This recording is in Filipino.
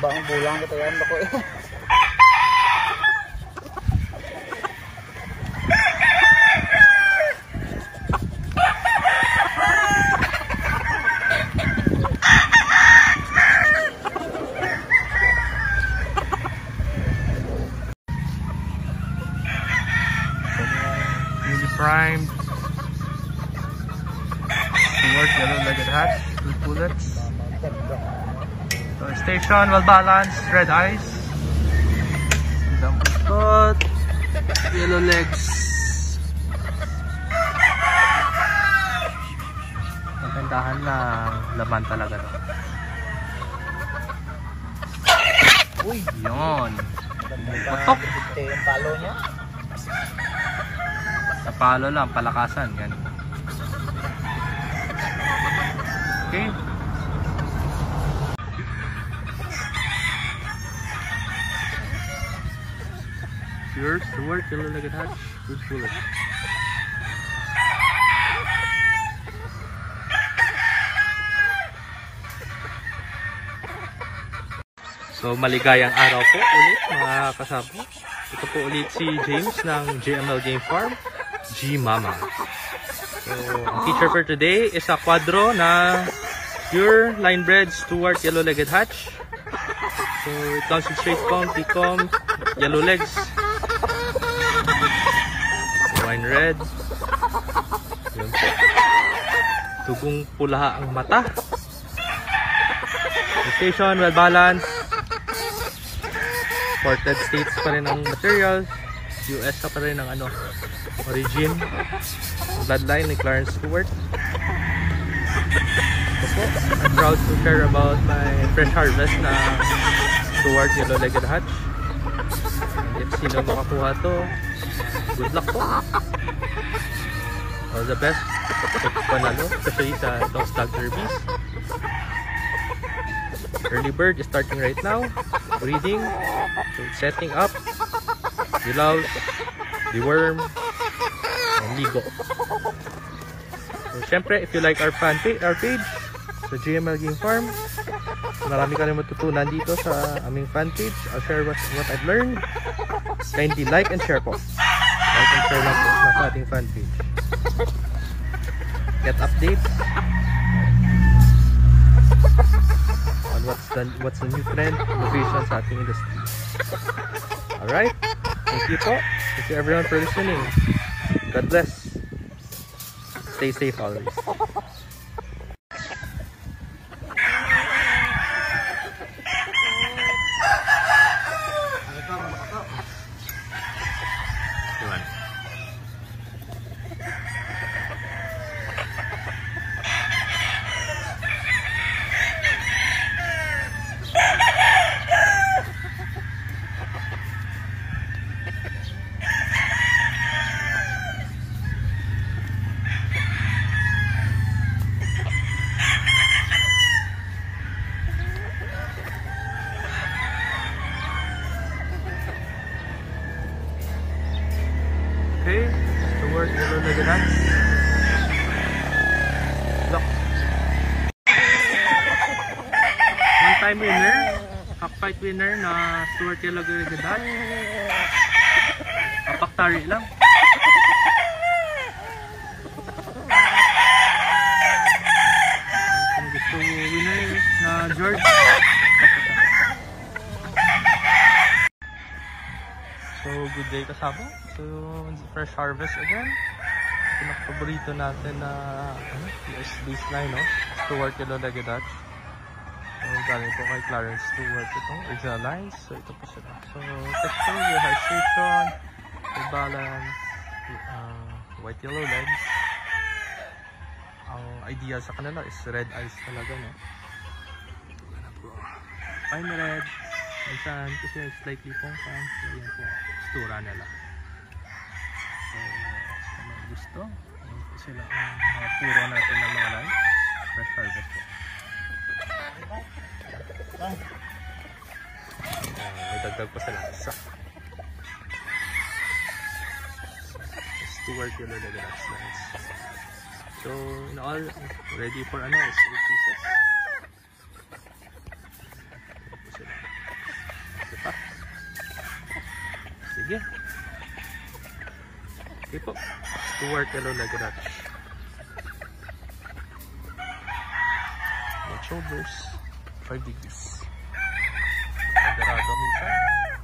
bangang bulang kita yan ako eh. primed. Work yellow legged hat with bullets. So, station, well balanced, red eyes. Dump spot, yellow legs. Magandahan lang, laman talaga to. Uy, yun. Dikte yung palo niya. Sa palo lang, palakasan. Yan. Okay. Yours to work, yellow legged hatch, good bullet. So maligayang araw po ulit mga kasama. Ito po ulit si James ng JML Game Farm, G Mama. So ang teacher for today is a quadro na pure line bred Stuart yellow legged hatch. So it comes with straight comb, T-comb, yellow legs, wine red. Yun. Tugong pula ang mata. Station well balanced. Ported states pa rin ang material. US ka pa rin ang ano, origin. Bloodline ni Clarence Stewart. Ito po, I'm proud to share about my fresh harvest na Stewart Yellow Legged Hatch. If sino makakuha to, good luck po. All the best. If panalo, especially sa itong stag derbies. Early bird is starting right now. Breeding. So setting up. Dilaws. Deworm. And ligo. So syempre, if you like our fan page, our page sa GML Game Farm, marami ka rin matutunan dito sa aming fan page. I'll share what, what I've learned. Kindly like and share po. Like and share lang po sa ating fan. Get updates on what's the what's the new trend innovation sa ating industry. Alright? Thank you po. Thank you everyone for listening. God bless. Stay safe always. Iwan. Okay, word yellow legged hats. Look. One time winner, cockfight winner na Stuart legged hat. Kapaktari lang. Gusto winner na George. Good day kasama. So, fresh harvest again. Pinakapaborito natin na ano, PS baseline, no? Stuart Dutch. So, galing po kay Clarence Stewart itong original lines. So, ito po sila. So, texture, rehydration, balance, uh, white yellow legs. Ang idea sa kanila is red eyes talaga, no? Fine red. Minsan kasi slightly pong pan. So, yan po. Stura nila. So, kung may gusto, po sila ang mga puro natin ng mga. Fresh harvest po. Uh, may dagdag pa sila. Isa. Stewart yun na that's nice. So, in all, ready for ano is 8 pieces. Sige. Sige po. Stuart Yellow Legged No shoulders. 5 degrees. Moderado minsan.